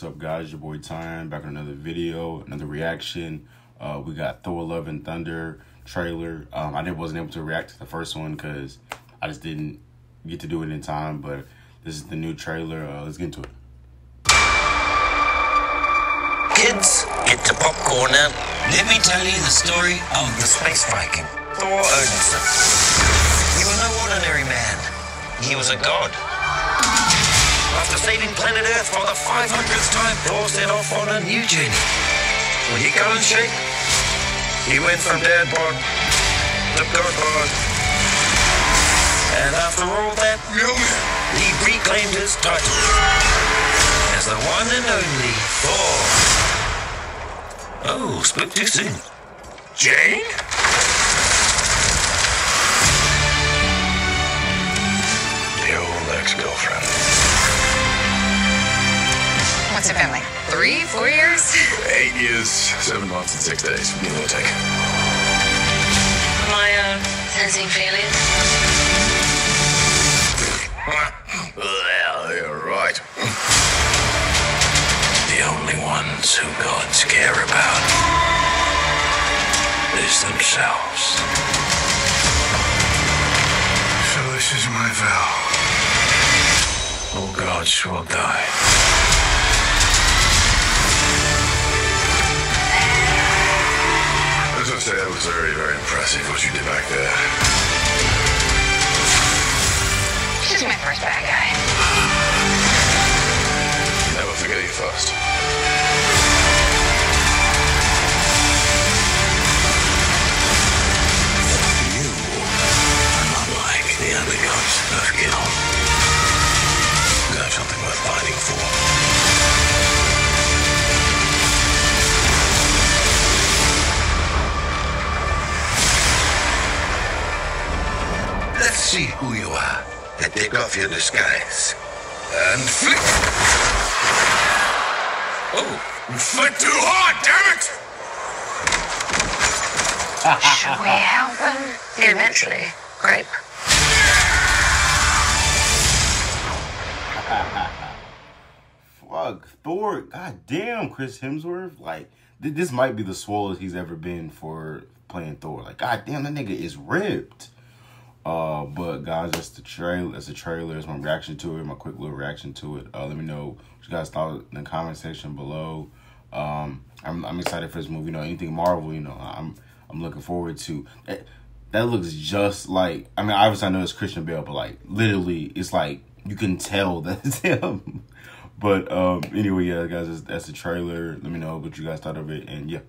What's up, guys? Your boy Time back on another video, another reaction. Uh, we got Thor: Love and Thunder trailer. Um, I didn't wasn't able to react to the first one because I just didn't get to do it in time. But this is the new trailer. Uh, let's get into it. Kids, get your popcorn out. Let me tell you the story of the space Viking, Thor Odinson. He was no ordinary man. He was a god. After saving planet Earth for the 500th time, Thor set off on a new journey. When he got in shape, he went from dad bod to god bod. And after all that, he reclaimed his title as the one and only Thor. Oh, spoke too soon. Jane? What's it? Three, four years? Eight years, seven months, and six days. Give or take. Am I uh, sensing failure? Well, you're right. The only ones who gods care about is themselves. So this is my vow. All gods will die. Let's see who you are. And take off your disguise. And flick! Oh, You flick too hard, damn it! Should we help him? Eventually. Grape. Fuck Thor! God damn, Chris Hemsworth. Like th- this might be the swollest he's ever been for playing Thor. Like God damn, that nigga is ripped. Uh, but guys, that's the trailer. That's the trailer. It's my reaction to it. My quick little reaction to it. Uh, let me know what you guys thought in the comment section below. Um, I'm I'm excited for this movie. You know, anything Marvel. You know, I'm I'm looking forward to. That, that looks just like. I mean, obviously I know it's Christian Bale, but like literally, it's like you can tell that it's him. But um, anyway, yeah, guys, that's, that's the trailer. Let me know what you guys thought of it, and yeah.